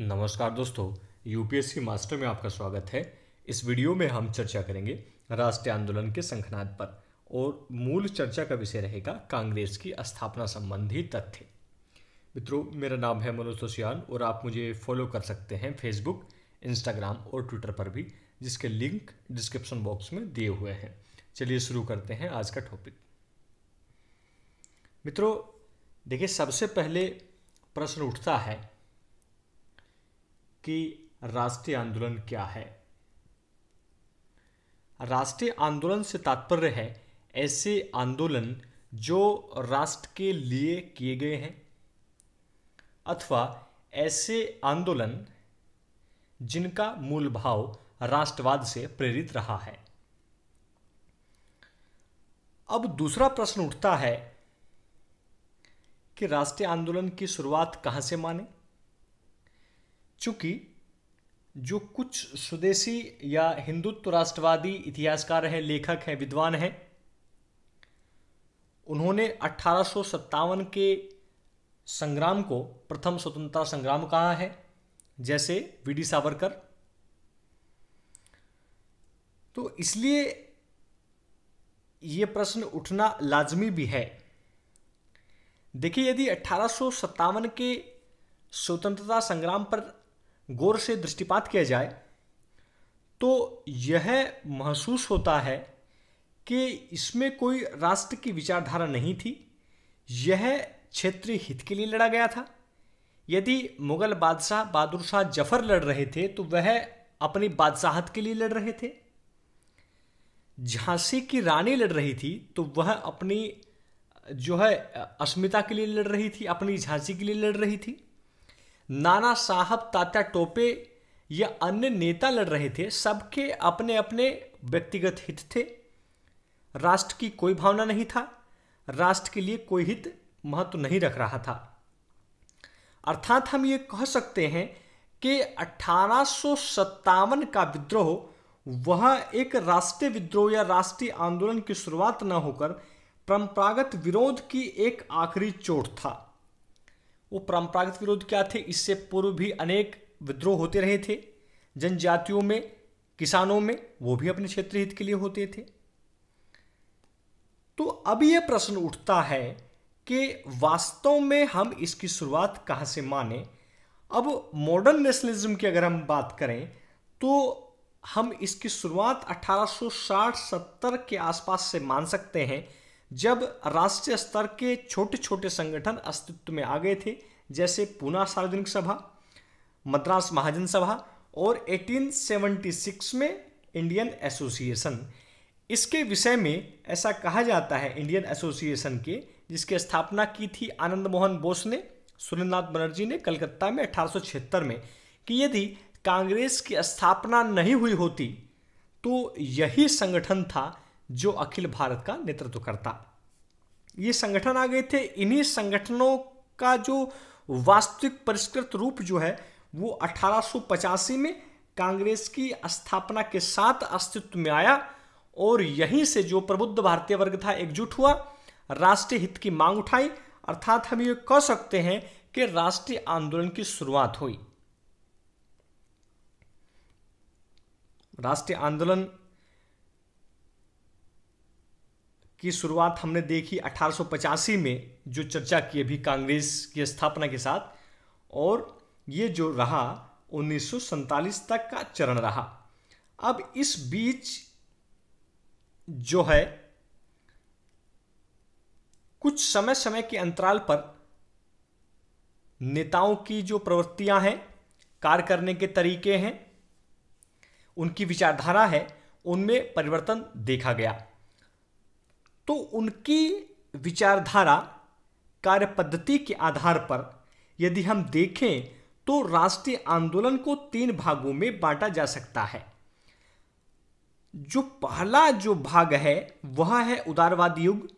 नमस्कार दोस्तों UPSC master में आपका स्वागत है। इस वीडियो में हम चर्चा करेंगे राष्ट्रीय आंदोलन के संखनाद पर और मूल चर्चा का विषय रहेगा कांग्रेस की स्थापना संबंधी तथ्य। मित्रों, मेरा नाम है मनोज तोशियान और आप मुझे फॉलो कर सकते हैं फेसबुक इंस्टाग्राम और ट्विटर पर भी, जिसके लिंक डिस्क्रिप्शन बॉक्स में दिए हुए हैं। चलिए शुरू करते हैं आज का टॉपिक मित्रों, देखिए, सबसे पहले प्रश्न उठता है कि राष्ट्रीय आंदोलन क्या है? राष्ट्रीय आंदोलन से तात्पर्य है ऐसे आंदोलन जो राष्ट्र के लिए किए गए हैं, अथवा ऐसे आंदोलन जिनका मूल भाव राष्ट्रवाद से प्रेरित रहा है। अब दूसरा प्रश्न उठता है कि राष्ट्रीय आंदोलन की शुरुआत कहाँ से माने? चूँकि, जो कुछ स्वदेशी या हिंदुत्व राष्ट्रवादी इतिहासकार हैं, लेखक हैं, विद्वान हैं, उन्होंने अठारह सौ सत्तावन के संग्राम को, प्रथम स्वतंत्रता संग्राम कहा है, जैसे वी डी सावरकर। तो इसलिए ये प्रश्न उठना लाजमी भी है। देखिए, यदि अठारह के स्वतंत्रता संग्राम पर गौर से दृष्टिपात किया जाए तो यह महसूस होता है कि इसमें कोई राष्ट्र की विचारधारा नहीं थी। यह क्षेत्रीय हित के लिए लड़ा गया था। यदि मुगल बादशाह बहादुर शाह ज़फ़र लड़ रहे थे तो वह अपनी बादशाहत के लिए लड़ रहे थे। झांसी की रानी लड़ रही थी तो वह अपनी, जो है, अस्मिता के लिए लड़ रही थी, अपनी झांसी के लिए लड़ रही थी। नाना साहब, तात्या टोपे या अन्य नेता लड़ रहे थे, सबके अपने अपने व्यक्तिगत हित थे। राष्ट्र की कोई भावना नहीं था। राष्ट्र के लिए कोई हित महत्व तो नहीं रख रहा था। अर्थात हम ये कह सकते हैं कि अठारह सौ सत्तावन का विद्रोह, वह एक राष्ट्रीय विद्रोह या राष्ट्रीय आंदोलन की शुरुआत न होकर परंपरागत विरोध की एक आखिरी चोट था। वो परंपरागत विरोध क्या थे? इससे पूर्व भी अनेक विद्रोह होते रहे थे। जनजातियों में, किसानों में वो भी अपने क्षेत्र हित के लिए होते थे। तो अब यह प्रश्न उठता है कि वास्तव में हम इसकी शुरुआत कहाँ से माने? अब मॉडर्न नेशनलिज्म की अगर हम बात करें तो हम इसकी शुरुआत 1860-70 के आसपास से मान सकते हैं। जब राष्ट्रीय स्तर के छोटे छोटे संगठन अस्तित्व में आ गए थे, जैसे पूना सार्वजनिक सभा, मद्रास महाजन सभा और 1876 में इंडियन एसोसिएशन। इसके विषय में ऐसा कहा जाता है इंडियन एसोसिएशन के, जिसकी स्थापना की थी आनंद मोहन बोस ने, सुरेंद्रनाथ बनर्जी ने कलकत्ता में अठारह सौ छिहत्तर में, कि यदि कांग्रेस की स्थापना नहीं हुई होती तो यही संगठन था जो अखिल भारत का नेतृत्व करता। ये संगठन आ गए थे। इन्हीं संगठनों का जो वास्तविक परिष्कृत रूप जो है, वो अठारह में कांग्रेस की स्थापना के साथ अस्तित्व में आया और यहीं से जो प्रबुद्ध भारतीय वर्ग था, एकजुट हुआ, राष्ट्रीय हित की मांग उठाई। अर्थात हम ये कह सकते हैं कि राष्ट्रीय आंदोलन की शुरुआत हुई। राष्ट्रीय आंदोलन की शुरुआत हमने देखी अठारह सौ पचासी में जो चर्चा की अभी कांग्रेस की स्थापना के साथ, और ये जो रहा उन्नीस तक का चरण रहा। अब इस बीच जो है, कुछ समय समय के अंतराल पर नेताओं की जो प्रवृत्तियाँ हैं, कार्य करने के तरीके हैं, उनकी विचारधारा है, उनमें परिवर्तन देखा गया। तो उनकी विचारधारा कार्य पद्धति के आधार पर यदि हम देखें तो राष्ट्रीय आंदोलन को तीन भागों में बांटा जा सकता है। जो पहला जो भाग है, वह है उदारवादी युग।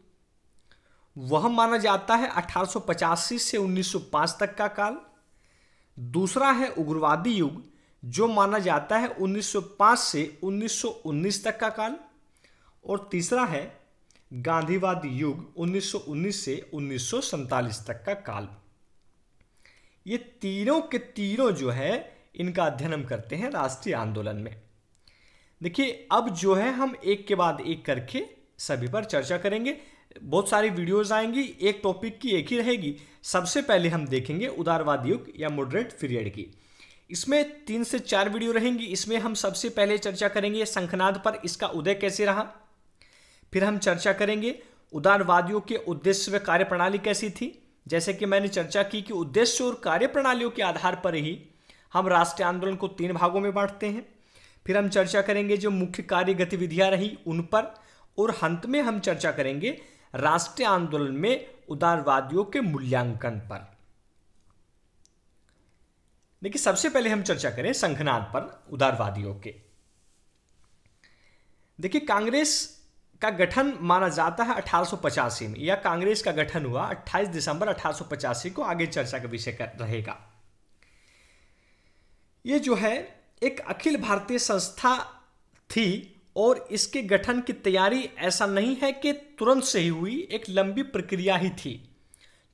वह माना जाता है 1885 से 1905 तक का काल। दूसरा है उग्रवादी युग, जो माना जाता है 1905 से 1919 तक का काल। और तीसरा है गांधीवादी युग 1919 से उन्नीस तक का काल। ये तीनों के तीनों जो है, इनका अध्ययन हम करते हैं राष्ट्रीय आंदोलन में। देखिए, अब जो है हम एक के बाद एक करके सभी पर चर्चा करेंगे। बहुत सारी वीडियोस आएँगी, एक टॉपिक की एक ही रहेगी। सबसे पहले हम देखेंगे उदारवाद युग या मॉडरेट पीरियड की। इसमें तीन से चार वीडियो रहेंगी, इसमें हम सबसे पहले चर्चा करेंगे शंखनाद पर, इसका उदय कैसे रहा? फिर हम चर्चा करेंगे उदारवादियों के उद्देश्य व कार्यप्रणाली कैसी थी। जैसे कि मैंने चर्चा की कि उद्देश्य और कार्यप्रणालियों के आधार पर ही हम राष्ट्रीय आंदोलन को तीन भागों में बांटते हैं। फिर हम चर्चा करेंगे जो मुख्य कार्य गतिविधियाँ रही उन पर और अंत में हम चर्चा करेंगे राष्ट्रीय आंदोलन में उदारवादियों के मूल्यांकन पर। देखिए, सबसे पहले हम चर्चा करें संघनाद पर उदारवादियों के। देखिए, कांग्रेस का गठन माना जाता है अठारह में। या कांग्रेस का गठन हुआ 28 दिसंबर अठारह को। आगे चर्चा का विषय रहेगा। ये जो है, एक अखिल भारतीय संस्था थी और इसके गठन की तैयारी ऐसा नहीं है कि तुरंत से ही हुई, एक लंबी प्रक्रिया ही थी।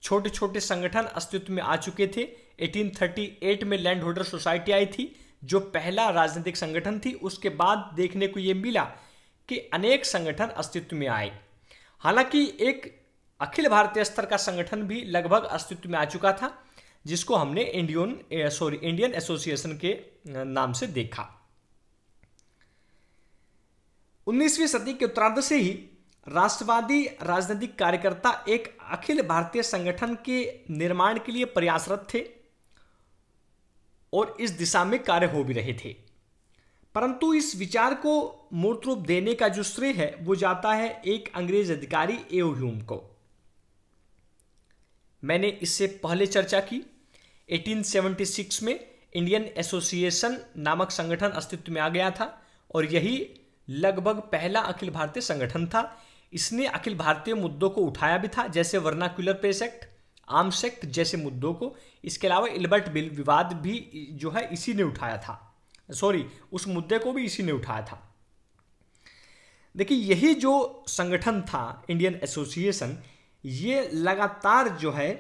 छोटे छोटे संगठन अस्तित्व में आ चुके थे। 1838 में लैंड होल्डर सोसाइटी आई थी, जो पहला राजनीतिक संगठन थी। उसके बाद देखने को यह मिला कि अनेक संगठन अस्तित्व में आए। हालाँकि एक अखिल भारतीय स्तर का संगठन भी लगभग अस्तित्व में आ चुका था, जिसको हमने इंडियन सॉरी इंडियन एसोसिएशन के नाम से देखा। 19वीं सदी के उत्तरार्ध से ही राष्ट्रवादी राजनीतिक कार्यकर्ता एक अखिल भारतीय संगठन के निर्माण के लिए प्रयासरत थे और इस दिशा में कार्य हो भी रहे थे। परंतु इस विचार को मूर्त रूप देने का जो श्रेय है, वो जाता है एक अंग्रेज़ अधिकारी एओ ह्यूम को। मैंने इससे पहले चर्चा की। 1876 में इंडियन एसोसिएशन नामक संगठन अस्तित्व में आ गया था और यही लगभग पहला अखिल भारतीय संगठन था। इसने अखिल भारतीय मुद्दों को उठाया भी था, जैसे vernacular press act, arms act जैसे मुद्दों को। इसके अलावा इल्बर्ट बिल विवाद भी जो है, इसी ने उठाया था। सॉरी, उस मुद्दे को भी इसी ने उठाया था। देखिए, यही जो संगठन था, इंडियन एसोसिएशन, ये लगातार जो है,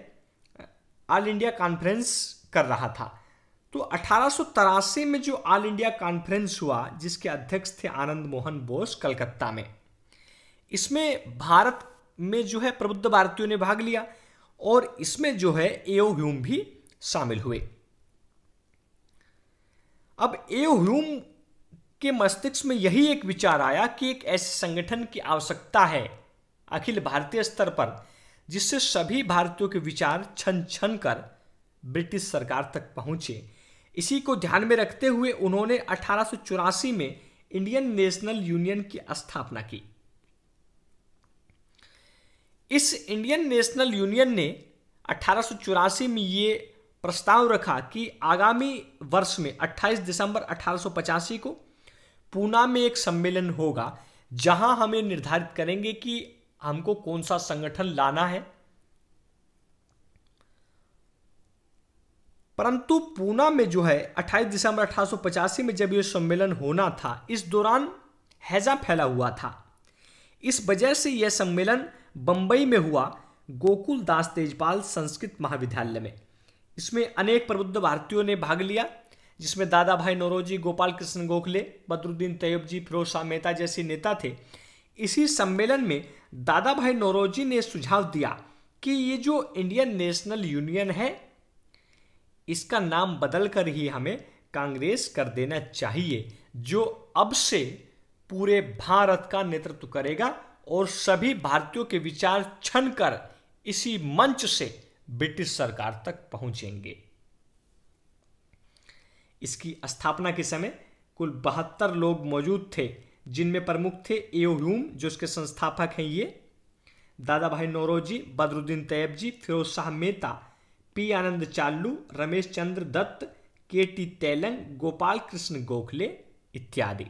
ऑल इंडिया कॉन्फ्रेंस कर रहा था। तो अठारह में जो ऑल इंडिया कॉन्फ्रेंस हुआ, जिसके अध्यक्ष थे आनंद मोहन बोस कलकत्ता में, इसमें भारत में जो है प्रबुद्ध भारतीयों ने भाग लिया और इसमें जो है एओ ह्यूम भी शामिल हुए। अब ए ह्यूम के मस्तिष्क में यही एक विचार आया कि एक ऐसे संगठन की आवश्यकता है, अखिल भारतीय स्तर पर, जिससे सभी भारतीयों के विचार छन छन कर ब्रिटिश सरकार तक पहुँचे। इसी को ध्यान में रखते हुए उन्होंने अठारह में इंडियन नेशनल यूनियन की स्थापना की। इस इंडियन नेशनल यूनियन ने अठारह में ये प्रस्ताव रखा कि आगामी वर्ष में 28 दिसंबर अठारह सौ पचासी को पूना में एक सम्मेलन होगा, जहाँ हमें निर्धारित करेंगे कि हमको कौन सा संगठन लाना है। परंतु पूना में जो है 28 दिसंबर अठारह सौ पचासी में जब यह सम्मेलन होना था, इस दौरान हैजा फैला हुआ था। इस वजह से यह सम्मेलन बंबई में हुआ, गोकुल दास तेजपाल संस्कृत महाविद्यालय में। इसमें अनेक प्रबुद्ध भारतीयों ने भाग लिया, जिसमें दादा भाई नौरोजी, गोपाल कृष्ण गोखले, बदरुद्दीन तैयब जी, फिरोज शाह मेहता जैसे नेता थे। इसी सम्मेलन में दादा भाई नौरोजी ने सुझाव दिया कि ये जो इंडियन नेशनल यूनियन है, इसका नाम बदल कर ही हमें कांग्रेस कर देना चाहिए, जो अब से पूरे भारत का नेतृत्व करेगा और सभी भारतीयों के विचार छन कर इसी मंच से ब्रिटिश सरकार तक पहुँचेंगे। इसकी स्थापना के समय कुल बहत्तर लोग मौजूद थे, जिनमें प्रमुख थे एओ ह्यूम जो उसके संस्थापक हैं ये। Dadabhai Naoroji, Badruddin Tyabji Pherozeshah Mehta, P Anandacharlu Romesh Chunder Dutt K T Telang, Gopal Krishna Gokhale इत्यादि।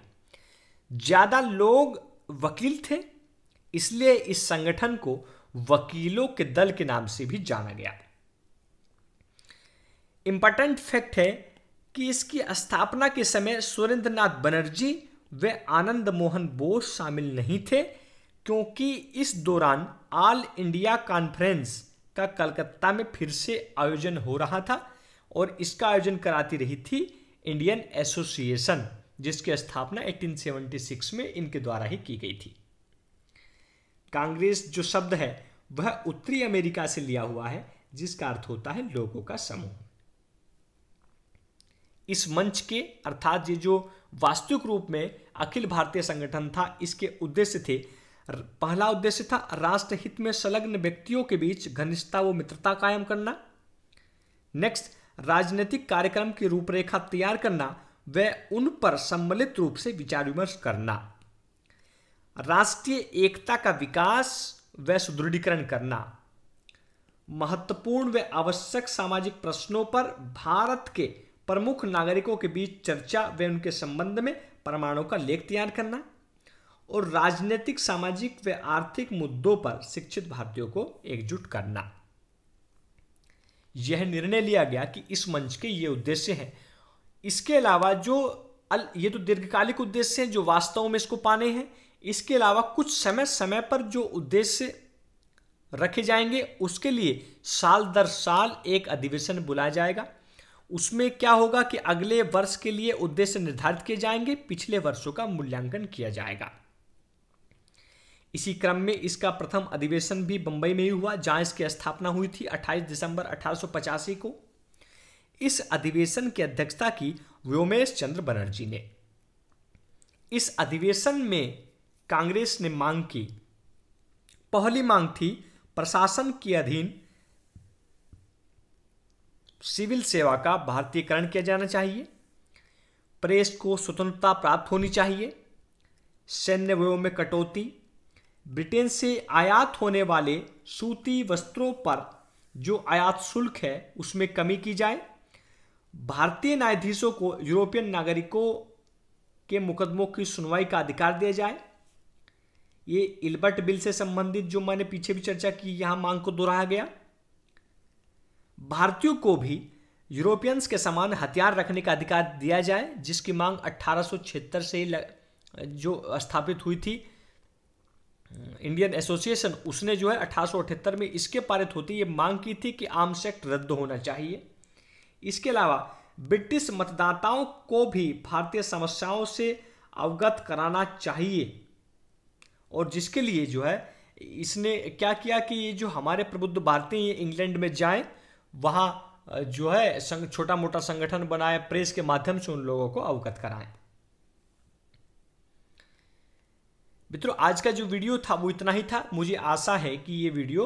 ज़्यादा लोग वकील थे, इसलिए इस संगठन को वकीलों के दल के नाम से भी जाना गया। इंपॉर्टेंट फैक्ट है कि इसकी स्थापना के समय सुरेंद्र नाथ बनर्जी व आनंद मोहन बोस शामिल नहीं थे, क्योंकि इस दौरान ऑल इंडिया कॉन्फ्रेंस का कलकत्ता में फिर से आयोजन हो रहा था और इसका आयोजन कराती रही थी इंडियन एसोसिएशन जिसकी स्थापना 1876 में इनके द्वारा ही की गई थी। कांग्रेस जो शब्द है, वह उत्तरी अमेरिका से लिया हुआ है, जिसका अर्थ होता है लोगों का समूह। इस मंच के, अर्थात ये जो वास्तविक रूप में अखिल भारतीय संगठन था, इसके उद्देश्य थे पहला उद्देश्य था राष्ट्र हित में संलग्न व्यक्तियों के बीच घनिष्ठता व मित्रता कायम करना। नेक्स्ट राजनीतिक कार्यक्रम की रूपरेखा तैयार करना व उन पर सम्मिलित रूप से विचार विमर्श करना। राष्ट्रीय एकता का विकास व सुदृढ़ीकरण करना। महत्वपूर्ण व आवश्यक सामाजिक प्रश्नों पर भारत के प्रमुख नागरिकों के बीच चर्चा व उनके संबंध में परमाणु का लेख तैयार करना और राजनीतिक, सामाजिक व आर्थिक मुद्दों पर शिक्षित भारतीयों को एकजुट करना। यह निर्णय लिया गया कि इस मंच के ये उद्देश्य हैं। इसके अलावा जो अल, ये तो दीर्घकालिक उद्देश्य हैं जो वास्तव में इसको पाने हैं। इसके अलावा कुछ समय समय पर जो उद्देश्य रखे जाएँगे, उसके लिए साल दर साल एक अधिवेशन बुलाया जाएगा। उसमें क्या होगा कि अगले वर्ष के लिए उद्देश्य निर्धारित किए जाएँगे, पिछले वर्षों का मूल्यांकन किया जाएगा। इसी क्रम में इसका प्रथम अधिवेशन भी बंबई में ही हुआ, जहाँ इसकी स्थापना हुई थी 28 दिसंबर अठारह सौ पचासी को। इस अधिवेशन की अध्यक्षता की व्योमेश चंद्र बनर्जी ने। इस अधिवेशन में कांग्रेस ने मांग की। पहली मांग थी प्रशासन के अधीन सिविल सेवा का भारतीयकरण किया जाना चाहिए। प्रेस को स्वतंत्रता प्राप्त होनी चाहिए। सैन्य व्ययों में कटौती। ब्रिटेन से आयात होने वाले सूती वस्त्रों पर जो आयात शुल्क है, उसमें कमी की जाए। भारतीय न्यायाधीशों को यूरोपियन नागरिकों के मुकदमों की सुनवाई का अधिकार दिया जाए। ये इल्बर्ट बिल से संबंधित जो मैंने पीछे भी चर्चा की, यहाँ मांग को दोहराया गया। भारतीयों को भी यूरोपियंस के समान हथियार रखने का अधिकार दिया जाए, जिसकी मांग अठारह से जो स्थापित हुई थी, इंडियन एसोसिएशन, उसने जो है अठारह में इसके पारित होती ये मांग की थी कि आर्म एक्ट रद्द होना चाहिए। इसके अलावा ब्रिटिश मतदाताओं को भी भारतीय समस्याओं से अवगत कराना चाहिए। और जिसके लिए जो है, इसने क्या किया कि ये जो हमारे प्रबुद्ध भारतीय इंग्लैंड में जाएँ, वहाँ जो है छोटा मोटा संगठन बनाए, प्रेस के माध्यम से उन लोगों को अवगत कराएँ। मित्रों, आज का जो वीडियो था, वो इतना ही था। मुझे आशा है कि ये वीडियो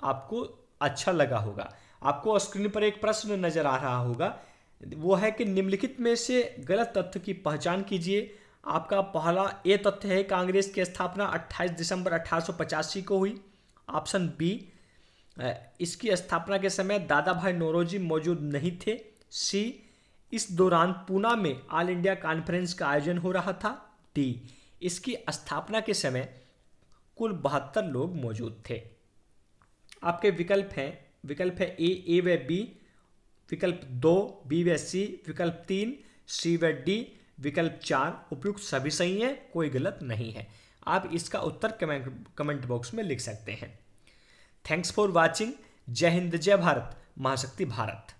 आपको अच्छा लगा होगा। आपको स्क्रीन पर एक प्रश्न नज़र आ रहा होगा, वो है कि निम्नलिखित में से गलत तथ्य की पहचान कीजिए आपका पहला ए तथ्य है, कांग्रेस की स्थापना 28 दिसंबर अठारह सौ पचासी को हुई। ऑप्शन बी इसकी स्थापना के समय दादा भाई नौरोजी मौजूद नहीं थे। सी, इस दौरान पूना में ऑल इंडिया कॉन्फ्रेंस का आयोजन हो रहा था। डी, इसकी स्थापना के समय कुल बहत्तर लोग मौजूद थे। आपके विकल्प हैं, विकल्प है ए ए व बी, विकल्प दो, बी व सी, विकल्प तीन, सी व डी विकल्प चार, उपयुक्त सभी सही है, कोई गलत नहीं है। आप इसका उत्तर कमेंट कमेंट बॉक्स में लिख सकते हैं। थैंक्स फॉर वॉचिंग जय हिंद जय भारत महाशक्ति भारत